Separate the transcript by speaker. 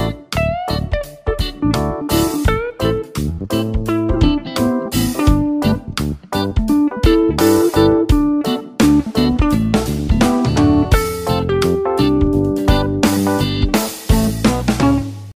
Speaker 1: Bye.